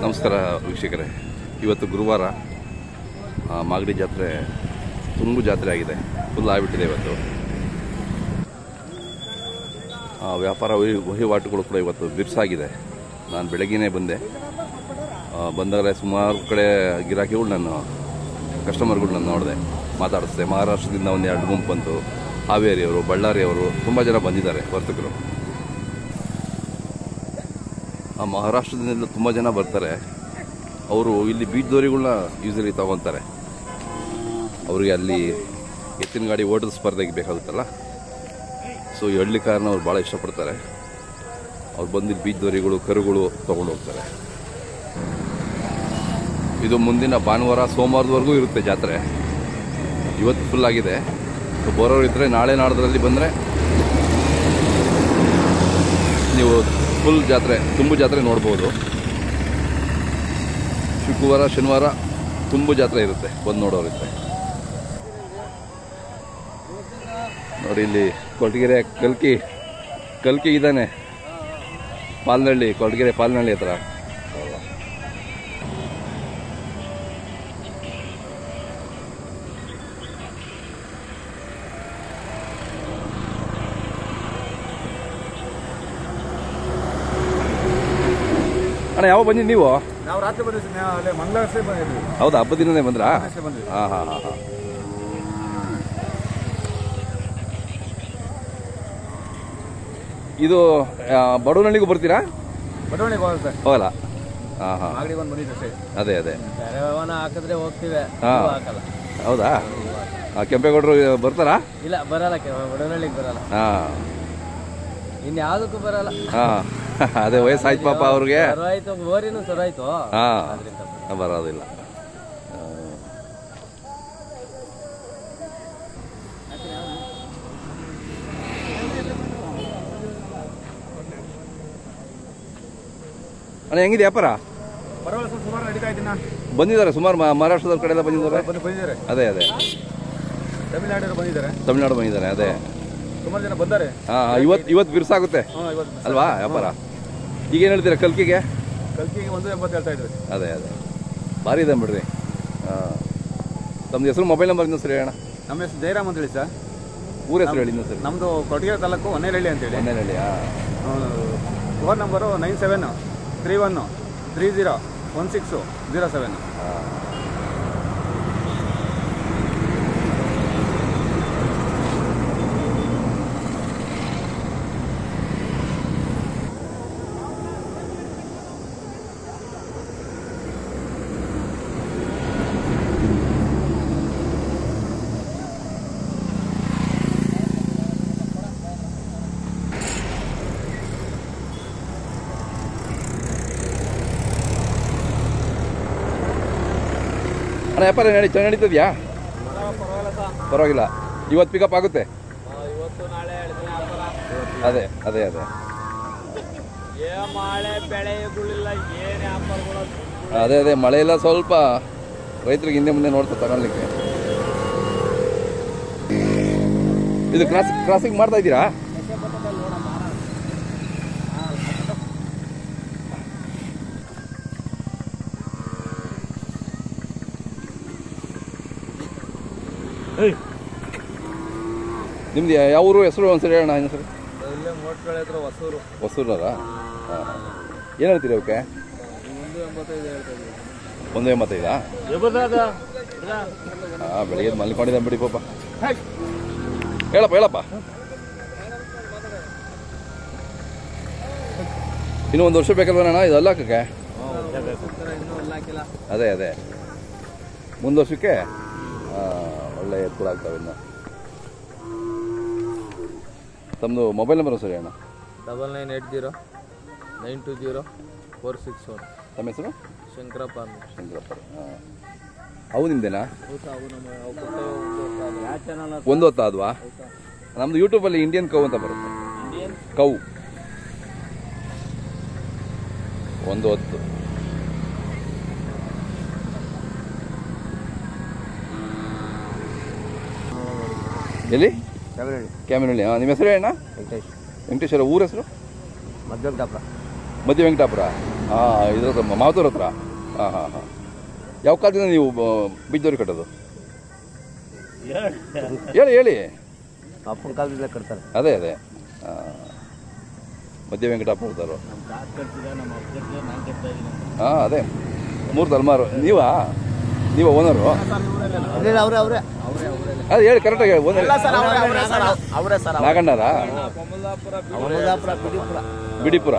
ನಮಸ್ಕಾರ ವೀಕ್ಷಕರೇ. ಇವತ್ತು ಗುರುವಾರ ಮಾಗಡಿ ಜಾತ್ರೆ ತುಂಬು ಜಾತ್ರೆ ಆಗಿದೆ. ಫುಲ್ ಆಗಿಬಿಟ್ಟಿದೆ ಇವತ್ತು. ವ್ಯಾಪಾರ ವಹಿ- ವಹಿವಾಟುಗಳು ಕೂಡ ಇವತ್ತು ಬಿರ್ಸಾಗಿದೆ ನಾನು ಬೆಳಗ್ಗೆನೇ ಬಂದೆ. ಬಂದಾಗ ಸುಮಾರು ಕಡೆ ಗಿರಾಕಿಗಳು ನಾನು ಕಸ್ಟಮರ್ಗಳು ನಾನು ನೋಡಿದೆ, ಮಾತಾಡಿಸ್ದೆ. ಮಹಾರಾಷ್ಟ್ರದಿಂದ ಒಂದು ಎರಡು ಗುಂಪು ಬಂತು. ಹಾವೇರಿಯವರು, ಬಳ್ಳಾರಿಯವರು, ತುಂಬ ಜನ ಬಂದಿದ್ದಾರೆ, ವರ್ತಕರು. ಆ, ಮಹಾರಾಷ್ಟ್ರದಿಂದ ತುಂಬ ಜನ ಬರ್ತಾರೆ. ಅವರು ಇಲ್ಲಿ ಬೀಚ್ ದೋರಿಗಳನ್ನ ಯೂಸಲಿ ತಗೊತಾರೆ. ಅವರಿಗೆ ಅಲ್ಲಿ ಎತ್ತಿನ ಗಾಡಿ ಓಟದ ಸ್ಪರ್ಧೆಗೆ ಬೇಕಾಗುತ್ತಲ್ಲ? ಸೊ ಈ ಹಳ್ಳಿ ಕಾರನ್ನ ಅವ್ರು ಭಾಳ ಇಷ್ಟಪಡ್ತಾರೆ. ಅವ್ರು ಬಂದಿದ್ದು ಬೀಚ್ ದೋರಿಗಳು, ಕರುಗಳು ತೊಗೊಂಡು ಹೋಗ್ತಾರೆ ಇದು ಮುಂದಿನ ಭಾನುವಾರ, ಸೋಮವಾರದವರೆಗೂ ಇರುತ್ತೆ ಜಾತ್ರೆ. ಇವತ್ತು ಫುಲ್ ಆಗಿದೆ. ಬರೋರು ಇದ್ದರೆ ನಾಳೆ ನಾಡದ್ರಲ್ಲಿ ಬಂದರೆ ನೀವು ಫುಲ್ ಜಾತ್ರೆ, ತುಂಬು ಜಾತ್ರೆ ನೋಡ್ಬೋದು. ಶುಕ್ರವಾರ, ಶನಿವಾರ ತುಂಬು ಜಾತ್ರೆ ಇರುತ್ತೆ, ಬಂದು ನೋಡೋರಿದ್ರೆ ನೋಡಿ ಇಲ್ಲಿ ಕೊರಟಗೆರೆ ಕಲ್ಕಿ ಕಲ್ಕಿ ಇದ್ದಾನೆ. ಪಾಲ್ನಳ್ಳಿ ಕೊರಟಗೆರೆ ಪಾಲ್ನಳ್ಳಿ ಹತ್ರ. ಅಣ್ಣ ಯಾವ ಬಂದಿದ್ದು ನೀವು? ನಾವು ರಾತ್ರಿ ಬಂದಿದ್ದೀವಿ ಅಲ್ಲೇ ಮಂಗಳವಾರಸೇ ಬಂದಿದ್ವಿ ಹೌದಾ ಹಬ್ಬದ ದಿನನೇ ಬಂದ್ರಾ? ಹಾಂ ಹಾಂ ಹಾಂ ಹಾಂ ಇದು ಬಡವನಹಳ್ಳಿಗೂ ಬರ್ತೀರಾ? ಬಡವಣಿಗೆ ಹೋಗೋದು ಸರ್. ಹೋಗಲ್ಲ? ಹಾಂ ಹಾಂ. ಅಂಗಡಿಗೆ ಒಂದು ಬಂದಿದ್ದೆ ಅಷ್ಟೇ. ಅದೇ ಅದೇ. ಬೇರೆ ವಾಹನ ಹಾಕಿದ್ರೆ ಹೋಗ್ತೀವಿ ಹಾಂ. ಹಾಕಲ್ಲ. ಹೌದಾ? ಕೆಂಪೇಗೌಡರು ಬರ್ತಾರಾ? ಇಲ್ಲ ಬರಲ್ಲ ಬಡವನಹಳ್ಳಿಗೆ ಬರಲ್ಲ. ಹಾಂ. ಇನ್ಯಾವುದಕ್ಕೂ ಬರಲ್ಲ. ಹಾಂ. ಅದೇ ವಯಸ್ಸಾಯ್ತು ಪಾಪ ಅವ್ರಿಗೆ. ಹಾಂ. ಅದ್ರಿಂದ ಬರೋದಿಲ್ಲ. ಅಣ್ಣ ಹೆಂಗಿದೆ ವ್ಯಾಪಾರ? ಬಂದಿದ್ದಾರೆ ಸುಮಾರು ಮಹಾರಾಷ್ಟ್ರದ ಕಡೆ ಎಲ್ಲ ಬಂದಿದ್ದಾರೆ? ಬಂದಿದ್ದಾರೆ. ಅದೇ ಅದೇ. ತಮಿಳ್ನಾಡು ಬಂದಿದ್ದಾರೆ. ತಮಿಳ್ನಾಡು ಬಂದಿದ್ದಾರೆ ಅದೇ. ಸುಮಾರು ಜನ ಬಂದಾರೆ. ಹಾ ಇವತ್ತು ಇವತ್ತು ಬಿರ್ಸಾಗುತ್ತೆ. ಹಾಂ ಇವತ್ತು ಅಲ್ವಾ ವ್ಯಾಪಾರ? ಈಗ ಏನು ಹೇಳ್ತೀರಾ ಕಲ್ಕಿಗೆ? ಕಲ್ಕಿಗೆ ಒಂದು ಎಂಬತ್ತು ಹೇಳ್ತಾ ಇದ್ರಿ. ಅದೇ ಅದೇ. ಭಾರಿ ಇದೆ ಬಿಡ್ರಿ. ಹಾಂ ತಮ್ಮದು ಹೆಸರು ಮೊಬೈಲ್ ನಂಬರ್ ಇನ್ನೂ ಸರಿ ಹೇಳೋಣ ನಮ್ಮ ಹೆಸರು ಜಯರಾಮ್ ಅಂತ ಹೇಳಿ ಸರ್. ಊರ ಹೆಸರು ಹೇಳಿ ಸರ್ ಸರಿ ನಮ್ಮದು ಕೊಡಗೇರಿ ತಾಲೂಕು ಹೊನ್ನೇರಳ್ಳಿ ಅಂತೇಳಿ. ಹಾಂ phone number nine seven three one three zero one six zero seven ಅಣ್ಣ, ವ್ಯಾಪಾರ ನಡಿ ಚೆನ್ನಾಗಿ ನಡೀತದ್ಯಾ? ಪರವಾಗಿಲ್ಲ. ಇವತ್ತು ಪಿಕಪ್ ಆಗುತ್ತೆ? ಅದೇ ಅದೇ ಅದೇ. ಅದೇ ಅದೇ, ಮಳೆ ಇಲ್ಲ ಸ್ವಲ್ಪ. ರೈತರಿಗೆ ಹಿಂದೆ ಮುಂದೆ ನೋಡ್ತಾ ತಗೊಳ್ಲಿಕ್ಕೆ. ಇದು ಕ್ರಾಸ್ ಕ್ರಾಸಿಂಗ್ ಮಾಡ್ತಾ ಇದ್ದೀರಾ? ನಿಮ್ದು ಯಾವ ಊರು ಹೆಸರು ಒಂದ್ಸರಿ ಹೇಳೋಣ ಹೆಸರು ಹತ್ರ ಹೊಸೂರು. ಹೊಸೂರ ಹಾಂ ಏನು ಹೇಳ್ತೀರಿ ಅವಕ್ಕೆ? ಒಂದು ಎಂಬತ್ತೈದು ಹಾಂ ಬೆಳಿಗ್ಗೆ ಮಲ್ಕೊಂಡಿದ್ದ ಬಿಡಿ ಪಾಪ. ಹೇಳಪ್ಪ ಹೇಳಪ್ಪ. ಇನ್ನು ಒಂದು ವರ್ಷ ಬೇಕಲ್ವಣ್ಣ ಇದು ಹಾಕಕ್ಕೆ? ಅದೇ ಅದೇ. ಮುಂದೆ ವರ್ಷಕ್ಕೆ? ಒಳ್ಳೆ ಇನ್ನೂ ಇನ್ನು. ತಮ್ಮದು ಮೊಬೈಲ್ ನಂಬರ್ ಸರಿ ಅಣ್ಣ? Double nine eight zero nine two zero four six one ತಮ್ಮ ಹೆಸರು? ಶಂಕರಪ್ಪ ಶಂಕರಪ್ಪ. ಅವು ನಿಮ್ದೇನಾ? ಒಂದು ಹೊತ್ತ ಅದ್ವಾ ನಮ್ದು ಯೂಟ್ಯೂಬಲ್ಲಿ ಇಂಡಿಯನ್ ಕೌ ಅಂತ ಬರುತ್ತೆ. ಕೌ ಒಂದು ಹೊತ್ತು. ಎಲ್ಲಿ? ಕ್ಯಾಮಿನಹಳ್ಳಿ ಹಾಂ ನಿಮ್ಮ ಹೆಸರು ಅಣ್ಣ ವೆಂಕಟೇಶ್. ವೆಂಕಟೇಶ್ವರ ಊರ ಹೆಸರು? ಮಧ್ಯದಾಪುರ ಮಧ್ಯ ವೆಂಕಟಾಪುರ. ಹಾಂ ಇದ್ರ ಮಾತೂರ ಹತ್ರ. ಹಾಂ ಹಾಂ ಹಾಂ. ಯಾವ ಕಾಲದಿಂದ ನೀವು ಬಿದ್ದವ್ರಿಗೆ ಕಟ್ಟೋದು? ಹೇಳಿ ಹೇಳಿ. ಅಪ್ಪನ ಕಾಲದಿಂದ ಕಟ್ತಾರೆ. ಅದೇ ಅದೇ. ಹಾಂ ಮಧ್ಯ ವೆಂಕಟಾಪುರದವರು. ಹಾಂ ಅದೇ. ಮೂರು ತಲೆಮಾರು ನೀವಾ? ನೀವ ಓನರು ಇಲ್ಲ ಅವರೇ ಅವರೇ. ಅದು ಹೇಳಿ ಕರೆಕ್ಟಾಗಿ ಹೇಳಿ ಓನರ್ ಅವರೇ ಸರ್ ನಾಗಣ್ಣರ? ಬಿಡಿಪುರ. ಬಿಡಿಪುರ?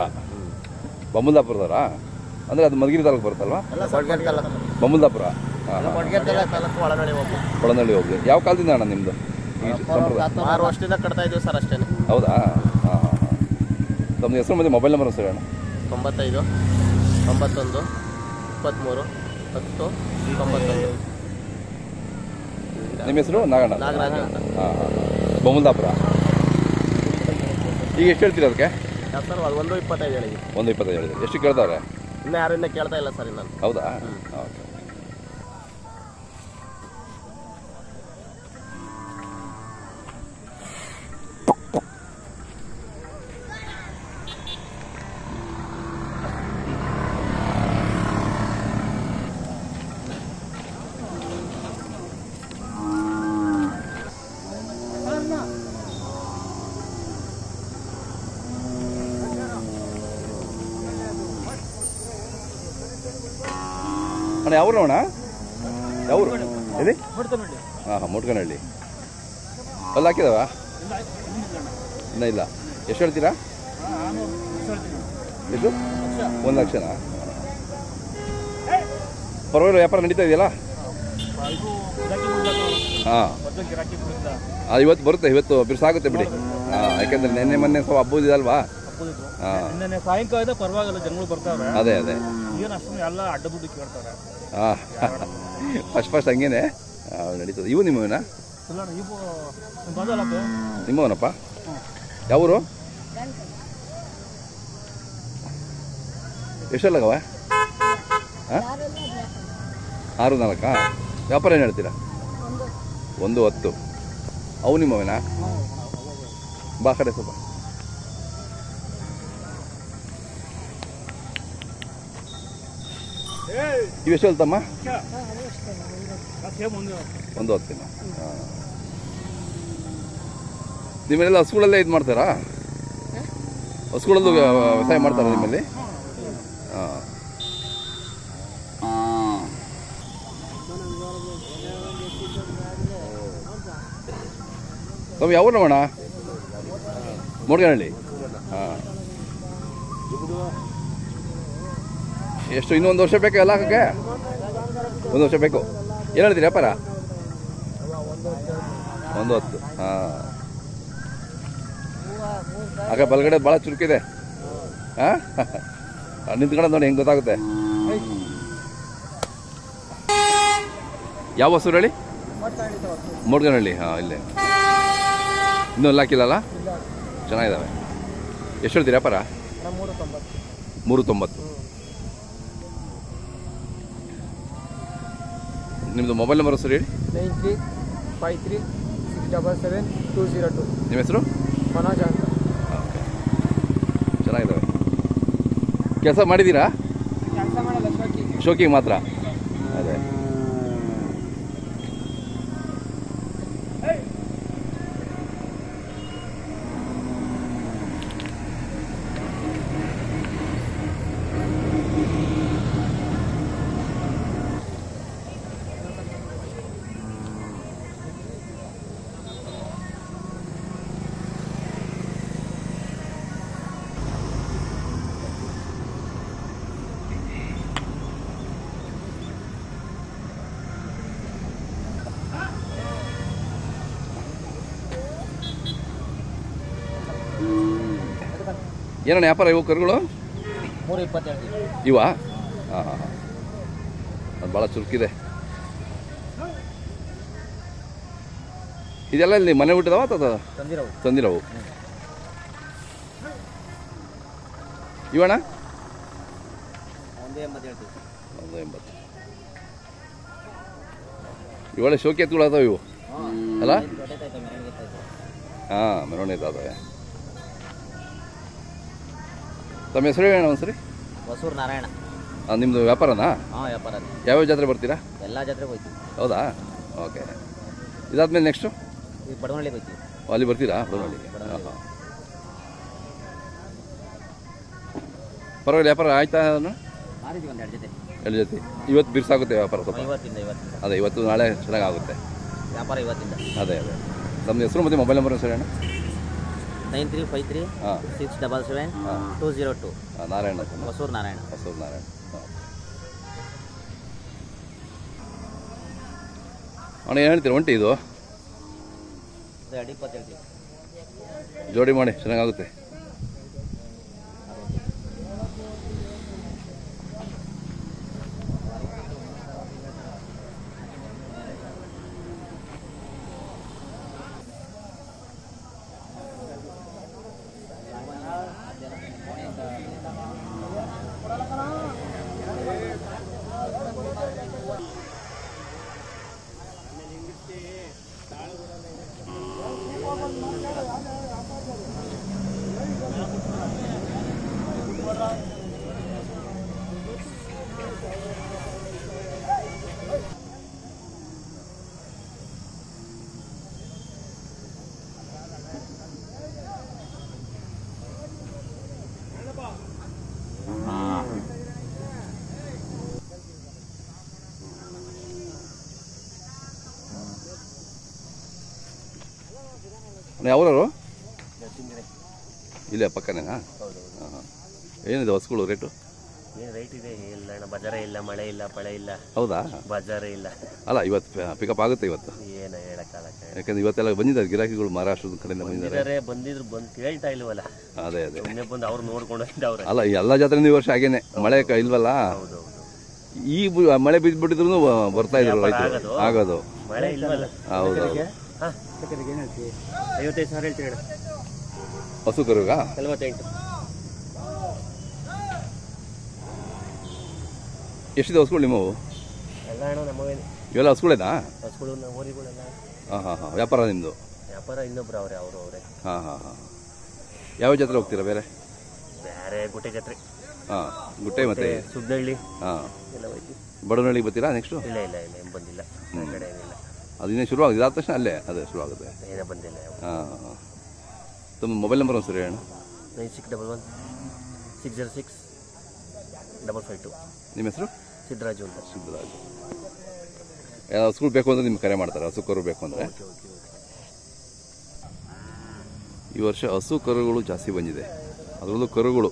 ಅಂದ್ರೆ ಅಂದರೆ ಅದು ಮಧುಗಿರಿ ತಾಲೂಕು ಬರುತ್ತಲ್ವಾ? ಎಲ್ಲ ಬಮ್ಮುಲಾಪುರ ತಾಲೂಕು. ಬೊಮ್ಮಲ್ದಾಪುರ ಕೊಳನಳ್ಳಿ ಹೋಗಿ ಯಾವ ಕಾಲದಿಂದ ಅಣ್ಣ ನಿಮ್ಮದು ಆರು ವರ್ಷದಿಂದ ಕಟ್ತಾ ಇದ್ದೀವಿ ಸರ್ ಅಷ್ಟೇ ಹೌದಾ? ಹಾಂ ಹಾಂ ಹಾಂ. ತಮ್ಮ ಹೆಸರು ಮತ್ತೆ ಮೊಬೈಲ್ ನಂಬರ್ ಸರ್ ಅಣ್ಣ. ತೊಂಬತ್ತೈದು ತೊಂಬತ್ತೊಂದು ಇಪ್ಪತ್ತ್ಮೂರು ಹತ್ತು ತೊಂಬತ್ತೊಂದು. ನಿಮ್ಮ ಹೆಸರು? ನಾಗಣ್ಣ. ನಾಗರಾಜ ಅಂತ. ಹಾಂ ಹಾಂ ಬೊಮ್ಮಲ್ದಾಪುರ ಈಗ ಎಷ್ಟು ಹೇಳ್ತೀರಿ ಅದಕ್ಕೆ? ಸರ್ ಅದು ಒಂದು ಇಪ್ಪತ್ತೈದು ಹೇಳಿದ್ವಿ. ಒಂದು ಇಪ್ಪತ್ತೈದು ಹೇಳಿ ಎಷ್ಟು ಕೇಳ್ತಾರೆ? ಇನ್ನೂ ಯಾರಿಂದ ಕೇಳ್ತಾ ಇಲ್ಲ ಸರ್ ನಾನು ಹೌದಾ? ಓಕೆ. ಹಾಂ ಹಾಂ ಮುಟ್ಕನಹಳ್ಳಿ. ಅಲ್ಲಿ ಹಾಕಿದಾವ? ಇನ್ನೂ ಇಲ್ಲ. ಎಷ್ಟು ಹೇಳ್ತೀರಾ? ಎಷ್ಟು ಒಂದು ಲಕ್ಷನಾ? ಪರವಾಗಿಲ್ಲ ವ್ಯಾಪಾರ ನಡೀತಾ ಇದೆಯಲ್ಲ? ಹಾಂ. ಇವತ್ತು ಬರುತ್ತೆ ಇವತ್ತು ಬಿರುಸಾಗುತ್ತೆ ಬಿಡಿ. ಹಾಂ ಯಾಕೆಂದ್ರೆ ನಿನ್ನೆ ಮೊನ್ನೆ ಸ್ವಲ್ಪ ಹಬ್ಬದಿದಲ್ವಾ ಹಾಂ ಸಾಯಂಕಾಲ ಪರವಾಗಿಲ್ಲ ಜನಗಳು ಅದೇ ಅದೇ. ಏನು ಅಷ್ಟು ಎಲ್ಲ ಅಡ್ಡ ಬುಡ್ಡಿ ಕೇಳ್ತಾರೆ. ಹಾಂ. ಫಸ್ಟ್ ಫಸ್ಟ್ ಹಂಗೇನೆ. ನಡೀತದೆ. ಇವು ನಿಮ್ಮವೇನಾ ನಿಮ್ಮವನಪ್ಪ? ಯಾವೂರು? ಎಷ್ಟಲ್ಲಗವ ಆರು ನಾಲ್ಕಾ ವ್ಯಾಪಾರ ಏನು ಹೇಳ್ತೀರಾ? ಒಂದು. ಹತ್ತು. ಅವು ನಿಮ್ಮವೇನಾ? ಬಾ ಕಡೆ ಸ್ವಲ್ಪ ಇವೆಷ್ಟು ಹೇಳ್ತಮ್ಮ? ಒಂದು ಹತ್ತಿನ. ಹಾಂ. ನಿಮ್ಮಲ್ಲೆಲ್ಲ ಹಸುಗಳಲ್ಲೇ ಇದು ಮಾಡ್ತಾರಾ? ಹಸುಗಳಲ್ಲೂ ವ್ಯವಸಾಯ ಮಾಡ್ತಾರಾ ನಿಮ್ಮಲ್ಲಿ? ಹಾಂ ನಾವು ಯಾವ ನೋಡೋಣ ಹಾಂ. ಎಷ್ಟು ಇನ್ನೊಂದು ವರ್ಷ ಬೇಕು ಎಲ್ಲ ಹಾಕಕ್ಕೆ ಒಂದು ವರ್ಷ ಬೇಕು ಏನು ಹೇಳ್ತೀರಿ ವ್ಯಾಪಾರ ಒಂದು ಹತ್ತು ಹಾಂ ಆಗ ಬಲಗಡೆ ಭಾಳ ಚುರುಕಿದೆ ಹಾಂ ನಿಂತ್ಕೊಂಡು ನೋಡಿ ಹೆಂಗೆ ಗೊತ್ತಾಗುತ್ತೆ ಯಾವ ಹೆಸರು ಹೇಳಿ ಮೂಡ್ಗನಹಳ್ಳಿ ಹಾಂ ಇಲ್ಲೇ ಇನ್ನೂ ಎಲ್ಲ ಹಾಕಿಲ್ಲಲ್ಲ ಚೆನ್ನಾಗಿದ್ದಾವೆ ಎಷ್ಟು ಹೇಳ್ತೀರಿ ವ್ಯಾಪಾರ ಮೂರು ತೊಂಬತ್ತು ನಿಮ್ಮದು ಮೊಬೈಲ್ ನಂಬರ್ ಸರ್ ಹೇಳಿ? Nine three five three six double seven two zero two. ನಿಮ್ಮ ಹೆಸರು? ಮನೋಜ್ ಅಂತ. ಓಕೆ. ಚೆನ್ನಾಗಿದ್ದಾವೆ. ಕೆಲಸ ಮಾಡಿದ್ದೀರಾ? ಕೆಲಸ ಮಾಡಲ್ಲ ಶೋಕಿ ಶೋಕಿಗೆ ಮಾತ್ರ? ಏನಣ್ಣ ವ್ಯಾಪಾರ ಇವು ಕರುಗಳು? ಮೂರು ಇಪ್ಪತ್ತೆರಡು ಇವಾ? ಹಾಂ ಹಾಂ ಹಾಂ. ಅದು ಭಾಳ ಚುರುಕಿದೆ. ಇದೆಲ್ಲ ಇಲ್ಲಿ ಮನೆ ಬಿಟ್ಟಿದಾವ ಅಥವಾ ತಂದಿರವು. ತಂದಿರವು. ಇವಣ್ಣ? ಒಂದೇ ಎಂಬತ್ತು ಇವಳೆ ಶೋಕಿ ಎತ್ತುಗಳದಾವ ಇವು? ಅಲ್ಲ? ಹಾಂ ಮೆರವಣಿಗೆ ಇದ್ದಾವೆ ತಮ್ಮ ಹೆಸರು ಹೇಳೋಣ ಒಂದ್ಸರಿ. ಹೊಸೂರು ನಾರಾಯಣ. ನಿಮ್ಮದು ವ್ಯಾಪಾರನಾ? ಹಾಂ ವ್ಯಾಪಾರ ಯಾವ ಯಾವ್ಯಾವ ಜಾತ್ರೆ ಬರ್ತೀರಾ? ಎಲ್ಲ ಜಾತ್ರೆಗೆ ಹೋಯ್ತೀವಿ. ಹೌದಾ? ಓಕೆ. ಇದಾದ್ಮೇಲೆ ನೆಕ್ಸ್ಟು ಈಗ ಬಡವಳ್ಳಿಗೆ ಹೋಯ್ತೀವಿ. ಅಲ್ಲಿ ಬರ್ತೀರಾ? ಬಡವಳ್ಳಿಗೆ ಬಡವಳ್ಳಿ. ಹಾಂ ಪರವಾಗಿಲ್ಲ ವ್ಯಾಪಾರ ಆಯ್ತಾ ಅದನ್ನು ಒಂದು ಎರಡು ಜೊತೆ. ಎರಡು ಜೊತೆ. ಇವತ್ತು ಬಿರ್ಸಾಗುತ್ತೆ ವ್ಯಾಪಾರ ಸ್ವಲ್ಪ. ಇವತ್ತಿಂದ ಇವತ್ತಿಂದ. ಅದೇ ಇವತ್ತು ನಾಳೆ ಚೆನ್ನಾಗಾಗುತ್ತೆ. ವ್ಯಾಪಾರ ಇವತ್ತಿಂದ. ಅದೇ ಅದೇ. ನಮ್ಮ ಹೆಸರು ಮತ್ತೆ ಮೊಬೈಲ್ ನಂಬರ್ ಸರಿ ಅಣ್ಣ? Nine three five three six double seven two zero two Narayana Hosur Narayana. Hosur Narayana. ಅಣ್ಣ ಏನು ಹೇಳ್ತೀರಿ? ಒಂಟಿ ಇದು? ಹೇಳ್ತೀವಿ. ಜೋಡಿ ಮಾಡಿ ಚೆನ್ನಾಗಾಗುತ್ತೆ. ಯಾವ್ರವರು? ಇಲ್ಲೇ ಪಕ್ಕನೇನಾ ಹಾಂ? ಹಾಂ ಏನಿದೆ ಹೊಸಗಳು ರೇಟು? ಏನು ರೇಟ್ ಇದೆ? ಇಲ್ಲ ಅಣ್ಣ ಬಜಾರ ಇಲ್ಲ ಮಳೆ ಇಲ್ಲ ಪಳೆ ಇಲ್ಲ. ಹೌದಾ? ಬಜಾರ ಇಲ್ಲ. ಅಲ್ಲ ಇವತ್ತು ಪಿಕಪ್ ಆಗುತ್ತೆ ಇವತ್ತು. ಏನು ಹೇಳಕ್ಕಾಗಕ್ಕೆ ಯಾಕಂದ್ರೆ ಇವತ್ತೆಲ್ಲ ಬಂದಿದ್ದಾರೆ ಗಿರಾಕಿಗಳು ಮಹಾರಾಷ್ಟ್ರದ ಕಡೆಯಿಂದ ಬಂದಿದ್ದಾರೆ. ಬಂದಿದ್ರು ಬಂದು ಕೇಳ್ತಾ ಇಲ್ವಲ್ಲ? ಅದೇ ಅದೇ. ಸುಮ್ಮನೆ ಬಂದು ಅವ್ರು ನೋಡ್ಕೊಂಡು ಅಲ್ಲ ಎಲ್ಲ ಜಾತ್ರೆ ಈ ವರ್ಷ ಹಾಗೇನೆ. ಮಳೆ ಇಲ್ವಲ್ಲ? ಹೌದು ಹೌದು. ಈ ಮಳೆ ಬಿದ್ದುಬಿಟ್ಟಿದ್ರು ಬರ್ತಾ ಇದ್ರು ಆಗೋದು. ಮಳೆ ಇಲ್ವಲ್ಲ? ಹೌದೌದು ಹಾಂ ಐವತ್ತೈದು ಸಾವಿರ ಹಸು ಕರುಗ ನಲವತ್ತೆಂಟು. ಎಷ್ಟಿದೆ ಹಸುಗಳು ನಿಮ್ಮವು? ಎಲ್ಲ ಅಣ್ಣ ಇವೆಲ್ಲ ಹಸುಗಳೇನಾ? ಹಸುಗಳು ನಮ್ಮ ಊರಿಗಳೆಲ್ಲ. ಹಾಂ ಹಾಂ ಹಾಂ. ವ್ಯಾಪಾರ ನಿಮ್ಮದು ವ್ಯಾಪಾರ ಇನ್ನೊಬ್ರು ಅವ್ರೆ ಅವರು ಅವರೇ. ಹಾಂ ಹಾಂ ಹಾಂ. ಯಾವ ಜಾತ್ರೆ ಹೋಗ್ತೀರಾ ಬೇರೆ? ಬೇರೆ ಗುಟ್ಟೆ ಜಾತ್ರೆ. ಹಾಂ ಗುಟ್ಟೆ ಮತ್ತೆ ಸುದ್ದಳ್ಳಿ ಹಾಂ. ಎಲ್ಲ ಹೋಯ್ತು ಬಡವನಹಳ್ಳಿಗೆ ಬರ್ತೀರಾ ನೆಕ್ಸ್ಟು ಇಲ್ಲ ಇಲ್ಲ ಇಲ್ಲ ಏನು ಬಂದಿಲ್ಲ. ಆ ಕಡೆ ಏನಿಲ್ಲ. ಅದು ಇನ್ನೇ ಶುರು ಆಗುತ್ತೆ ಇದಾದ ತಕ್ಷಣ ಅಲ್ಲೇ ಅದೇ ಶುರು ಆಗುತ್ತೆ ಏನೂ ಬಂದಿಲ್ಲ ಹಾಂ ತಮ್ಮ ಮೊಬೈಲ್ ನಂಬರ್ ಒಂದು ಸರಿ ಹೇಳೋಣ nine six double one six zero six double five two ನಿಮ್ಮ ಹೆಸರು ಸಿದ್ದರಾಜು ಅಂತ ಸಿದ್ದರಾಜು ಹಸುಗಳು ಬೇಕು ಅಂದರೆ ನಿಮ್ಗೆ ಕರೆ ಮಾಡ್ತಾರೆ ಹಸು ಕರು ಬೇಕು ಅಂದರೆ ಈ ವರ್ಷ ಹಸು ಕರುಗಳು ಜಾಸ್ತಿ ಬಂದಿದೆ ಅದರಲ್ಲೂ ಕರುಗಳು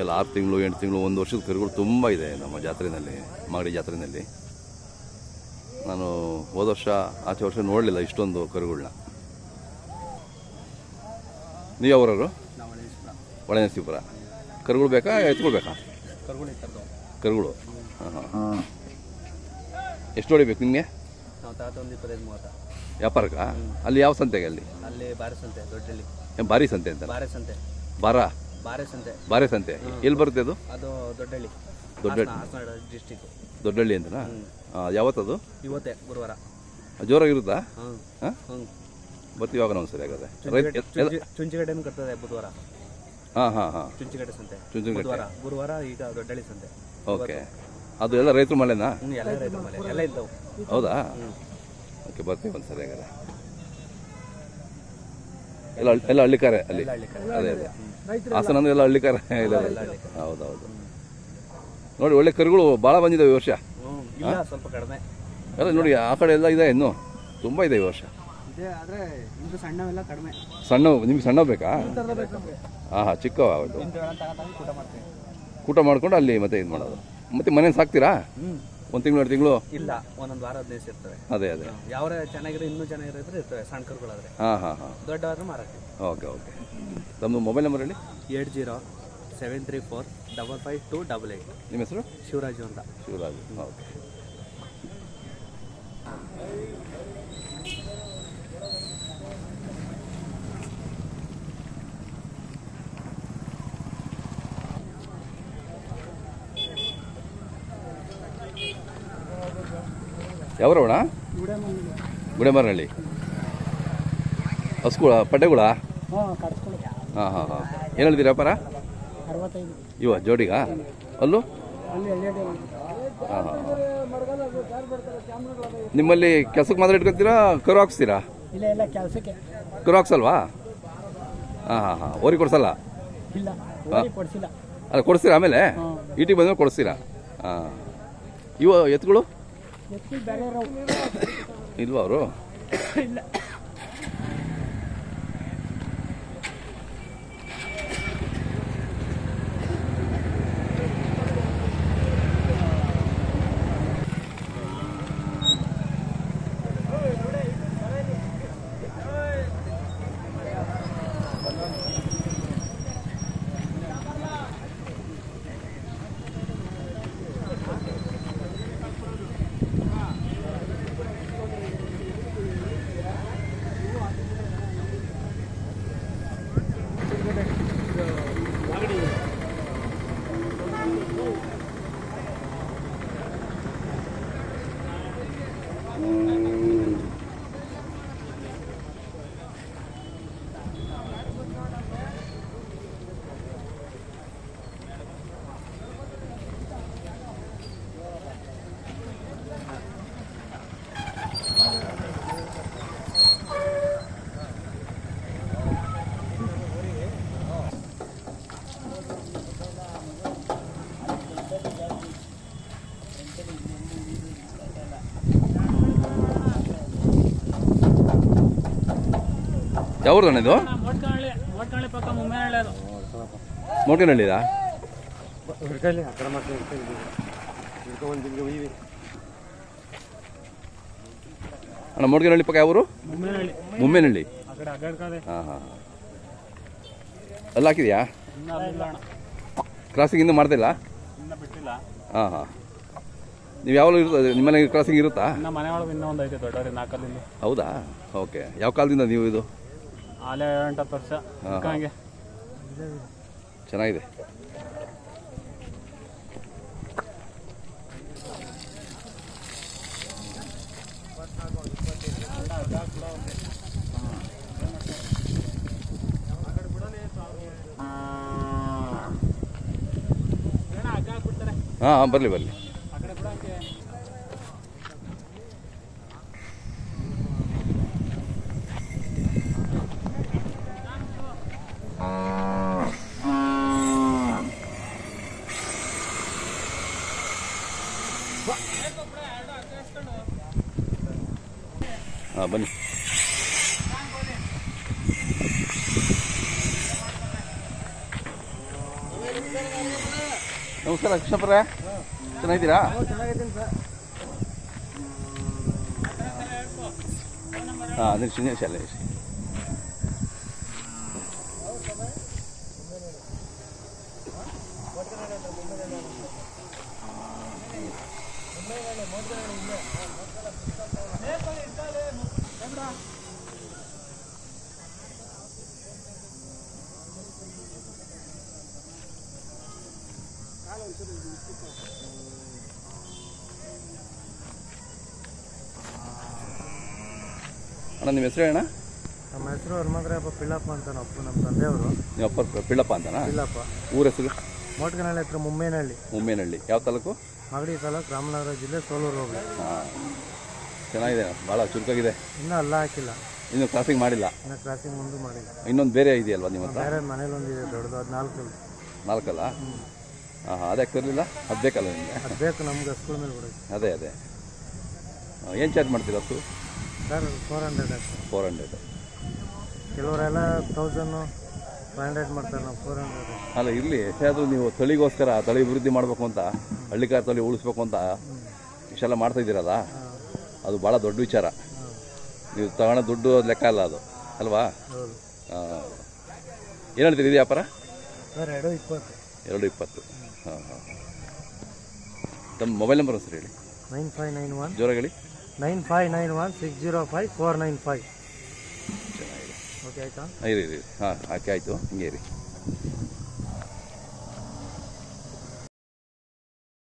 ಎಲ್ಲ ಆರು ತಿಂಗಳು ಎಂಟು ತಿಂಗಳು ಒಂದು ವರ್ಷದ ಕರುಗಳು ತುಂಬ ಇದೆ ನಮ್ಮ ಜಾತ್ರೆಯಲ್ಲಿ ಮಾಗಡಿ ಜಾತ್ರೆಯಲ್ಲಿ ನಾನು ಹೋದ ವರ್ಷ ಆಚೆ ವರ್ಷ ನೋಡಲಿಲ್ಲ ಇಷ್ಟೊಂದು ಕರುಗಳನ್ನ ನೀವು ಅವರವರು ಒಳನೇಸಿಪುರ ಕರುಗಳು ಬೇಕಾ ಎತ್ಕೊಳ್ಬೇಕಾ ಕರುಗಳು. ಹಾಂ ಹಾಂ. ಎಷ್ಟು ಹೊಡಿಬೇಕು ನಿಮಗೆ? ವ್ಯಾಪಾರಕ ವ್ಯಾಪಾರಕ್ಕ? ಅಲ್ಲಿ ಯಾವ ಸಂತೆಗೆ ಅಲ್ಲಿ? ಅಲ್ಲಿ ಬಾರೆ ಸಂತೆ ದೊಡ್ಡಹಳ್ಳಿ ಏನ್ ಭಾರಿ ಸಂತೆ ಅಂತ ಬಾರೆ ಸಂತೆ. ಬಾರ? ಬಾರೆ ಸಂತೆ. ಬಾರೆ ಸಂತೆ. ಎಲ್ಲಿ ಬರುತ್ತೆ ಅದು? ಅದು ದೊಡ್ಡಹಳ್ಳಿ ದೊಡ್ಡಹಳ್ಳಿ ಹಾಸನ ಡಿಸ್ಟಿಕ್ ದೊಡ್ಡಳ್ಳಿ ಅಂತನಾ? ಯಾವತ್ತದು? ಇವತ್ತೇ ಗುರುವಾರ. ಜೋರಾಗಿರುತ್ತಾ? ಬರ್ತೀವಿ ಇವಾಗ ಒಂದ್ಸರಿ ಹಾಗಾದ್ರೆ ರೈತ ಚುಂಚಿಗಡ್ಡೆನೂ ಕರ್ತದೆ ಬುಧವಾರ. ಹಾಂ ಹಾಂ ಹಾಂ. ಚುಂಚಿಗಡ್ಡೆ ಸಂತೆ. ಬುಧವಾರ. ಗುರುವಾರ ಈಗ ದೊಡ್ಡಳ್ಳಿ ಸಂತೆ. ಓಕೆ. ಅದು ಎಲ್ಲ ರೈತರ ಮಳೆನಾ? ಎಲ್ಲ ರೈತರ ಮಳೆ. ಎಲ್ಲ ಇದ್ದವು. ಹೌದಾ? ಓಕೆ ಬರ್ತೀವಿ ಒಂದ್ಸರಿ ಹಾಗಾದ್ರೆ. ಎಲ್ಲ ಎಲ್ಲ ಹಳ್ಳಿಕಾರೆ ಅಲ್ಲಿ? ಅದೇ ಅದೇ. ಹಾಸನ ಎಲ್ಲ ಹಳ್ಳಿಕಾರೆ? ಇದೆ ಹೌದೌದು. ನೋಡಿ ಒಳ್ಳೆ ಕರುಗಳು ಭಾಳ ಬಂದಿದ್ದಾವೆ ಈ ವರ್ಷ. ಇಲ್ಲ ಸ್ವಲ್ಪ ಕಡಿಮೆ. ಎಲ್ಲ ನೋಡಿ ಆ ಕಡೆ ಎಲ್ಲ ಇದೆ ಇನ್ನು. ತುಂಬ ಇದೆ ಈ ವರ್ಷ. ಇದೆ ಆದರೆ ಸಣ್ಣವೆಲ್ಲ ಕಡಿಮೆ. ಸಣ್ಣ ನಿಮ್ಗೆ ಸಣ್ಣ ಬೇಕಾ? ಹಾಂ ಹಾಂ ಚಿಕ್ಕವ ಹೌದು ಊಟ ಮಾಡ್ಕೊಂಡು ಅಲ್ಲಿ ಮತ್ತೆ ಇದು ಮಾಡೋದು. ಮತ್ತೆ ಮನೆ ಸಾಕ್ತೀರಾ? ಒಂದು ತಿಂಗಳು ಎರಡು ತಿಂಗಳು? ಇಲ್ಲ ಒಂದೊಂದು ವಾರ ಹದಿನೈದು ಇರ್ತವೆ. ಅದೇ ಅದೇ. ಯಾವ ಚೆನ್ನಾಗಿರೋ ಇನ್ನೂ ಚೆನ್ನಾಗಿರೋದ್ರೆ ಇರ್ತವೆ ಸಣ್ಣ ಕರುಗಳಾದ್ರೆ. ಹಾಂ ಹಾಂ ಹಾಂ. ದೊಡ್ಡವಾದ್ರೆ ಮಾರಾಟ ಓಕೆ ಓಕೆ. ತಮ್ಮದು ಮೊಬೈಲ್ ನಂಬರ್ ಹೇಳಿ? Eight zero seven three four double five two double eight ನಿಮ್ಮ ಹೆಸರು? ಶಿವರಾಜು ಅಂತ. ಶಿವರಾಜು ಓಕೆ. ಯಾವ್ರವಣ? ಗುಡೆಮರಹಳ್ಳಿ ಹಸ್ಗಳ ಪಡ್ಡೆಗಳ ಹಾಂ ಹಾಂ ಹಾಂ ಏನು ಅರವತ್ತೈದು. ಇವ ಜೋಡಿಗಾ? ಅಲ್ಲೂ? ನಿಮ್ಮಲ್ಲಿ ಕೆಲಸಕ್ಕೆ ಮಾತ್ರ ಇಟ್ಕೊತೀರಾ ಕರು ಹಾಕ್ಸ್ತೀರಾ? ಇಲ್ಲ ಇಲ್ಲ ಕೆಲಸಕ್ಕೆ. ಕರು ಹಾಕ್ಸಲ್ವಾ? ಹಾಂ ಹಾಂ ಹಾಂ. ಓರಿ ಕೊಡ್ಸಲ್ಲ? ಇಲ್ಲ ಕೊಡ್ಸಿಲ್ಲ. ಅಲ್ಲ ಕೊಡಿಸ್ತೀರಾ ಆಮೇಲೆ? ಇಟಿಗೆ ಬಂದ್ಮೇಲೆ ಕೊಡಿಸ್ತೀರಾ ಹಾಂ. ಇವ ಎತ್ತುಗಳು ಇಲ್ವಾ ಅವರು? ಇಲ್ಲ. ಹಿಡ್ಕೊಳ್ಳಿ ಇದು ಒಯ್ವಿ ಅಣ್ಣ ಮೋಟನಹಳ್ಳಿ ಪಕ್ಕ ಯಾವೂರು? ಮುಮ್ಮೇನಹಳ್ಳಿ. ಹಾಂ ಹಾಂ ಹಾಂ. ಅಲ್ಲಿ ಹಾಕಿದ್ಯಾ? ಕ್ರಾಸಿಂಗ್ ಇನ್ನೂ ಮಾಡ್ತಿಲ್ಲ ಬಿಟ್ಟಿಲ್ಲ. ಹಾಂ ಹಾಂ. ನೀವು ಯಾವಾಗಲೂ ಇರ್ತದೆ ನಿಮ್ಮ ಮನೆಗೆ ಕ್ರಾಸಿಂಗ್ ಇರುತ್ತಾ? ಇನ್ನು ಮನೆ ಒಳಗೆ ಇನ್ನೂ ಒಂದು ಐತೆ ದೊಡ್ಡವ್ರಿ ನಾಲ್ಕಲ್ಲಿಂದ. ಹೌದಾ? ಓಕೆ ಯಾವ ಕಾಲದಿಂದ ನೀವು ಇದು? ಆಲೇ ಎಂಟು ಹತ್ತು ವರ್ಷ. ಹಂಗೆ. ಚೆನ್ನಾಗಿದೆ. ಹಾಂ ಹಾಂ ಬರಲಿ ಬರಲಿ ಹಾಂ ಬನ್ನಿ ನಮಸ್ಕಾರ ಕೃಷ್ಣಪ್ಪರೇ ಚೆನ್ನಾಗಿದ್ದೀರಾ? ಹಾಂ ಅದೇ ಶ್ರೀನಿವಾಸ ಅಲ್ಲೇ ಅಣ್ಣ ನಿಮ್ಮ ಹೆಸರು ಅಣ್ಣ ನಮ್ಮ ಹೆಸರು ಹನುಮಂತರಾಯಪ್ಪ ಪಿಳ್ಳಪ್ಪ ಅಂತ ನಮ್ಮ ನಮ್ಮ ತಂದೆಯವರು. ನೀವು ಅಪ್ಪ ಪಿಳ್ಳಪ್ಪ ಅಂತಾನ? ಪಿಳ್ಳಪ್ಪ. ಊರ ಹೆಸರು? ಮೋಟ್ಕನಹಳ್ಳಿ ಹತ್ರ ಮುಮ್ಮೇನಹಳ್ಳಿ. ಮುಮ್ಮೇನಹಳ್ಳಿ. ಯಾವ ತಾಲೂಕು? ಮಾಗಡಿ ತಾಲೂಕು ರಾಮನಗರ ಜಿಲ್ಲೆ ಸೋಲೂರು ಹೋಗಿ ಹಾಂ. ಚೆನ್ನಾಗಿದೆ ಭಾಳ ಚುರುಕಾಗಿದೆ. ಇನ್ನೂ ಅಲ್ಲ ಹಾಕಿಲ್ಲ. ಇನ್ನು ಕ್ರಾಸಿಂಗ್ ಮಾಡಿಲ್ಲ? ಇನ್ನು ಕ್ರಾಸಿಂಗ್ ಮುಂದೆ ಮಾಡಿಲ್ಲ. ಇನ್ನೊಂದು ಬೇರೆ ಇದೆಯಲ್ವಾ ನಿಮ್ಮ ಹತ್ರ? ಬೇರೆ ಮನೇಲಿ ಇದೆ ದೊಡ್ಡದು ಅದು ನಾಲ್ಕು. ನಾಲ್ಕಲ್ಲ? ಹಾಂ ಹಾಂ ಅದಕ್ಕೆ ತರಲಿಲ್ಲ ಅದು ಬೇಕಲ್ಲ ನಿಮಗೆ? ಅದು ಬೇಕು ನಮ್ಗೆ ಸ್ಕೂಲ್ ಮೇಲೆ ಬಿಡೋದು ಅದೇ ಅದೇ. ಏನು ಚಾರ್ಜ್ ಮಾಡ್ತೀರಾ ಅದು sir four hundred four hundred ಕೆಲವರೆಲ್ಲ ತೌಸಂಡು ಫೈವ್ ಹಂಡ್ರೆಡ್ ಮಾಡ್ತಾರೆ ನಾವು ಫೋರ್ ಹಂಡ್ರೆಡ್ ಅಲ್ಲ ಇರಲಿ. ಎಷ್ಟಾದರೂ ನೀವು ತಳಿಗೋಸ್ಕರ ತಳಿ ಅಭಿವೃದ್ಧಿ ಮಾಡಬೇಕು ಅಂತ ಹಳ್ಳಿಕಾರ ತಳಿ ಉಳಿಸ್ಬೇಕು ಅಂತ ಇಷ್ಟೆಲ್ಲ ಮಾಡ್ತಾ ಇದ್ದೀರಲ್ಲ? ಅದು ಭಾಳ ದೊಡ್ಡ ವಿಚಾರ. ನೀವು ತಗೊಳ್ಳೋ ದುಡ್ಡು ಲೆಕ್ಕ ಅಲ್ಲ ಅದು. ಅಲ್ವಾ? ಏನು ಹೇಳ್ತೀರಿ ಇದು ವ್ಯಾಪಾರ? ಸರ್ ಎರಡು ಇಪ್ಪತ್ತು. ಎರಡು ಇಪ್ಪತ್ತು. ಹಾಂ ಹಾಂ ತಮ್ಮ ಮೊಬೈಲ್ ನಂಬರ್ ಸರ್ ಹೇಳಿ. ನೈನ್ ಫೈವ್ ನೈನ್ ಒನ್ ಜೋರಾಗಿ ಹೇಳಿ. Nine five nine one six zero five four nine five. Okay ಆಯಿತಾ? ಇರಿ ಇರಿ. ಹಾಂ ಹಾಕಿ ಆಯಿತು. ಹಿಂಗೆ ಇರಿ